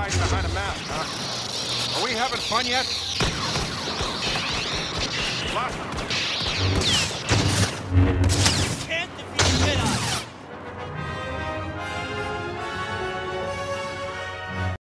hiding behind a mask, huh? Are we having fun yet?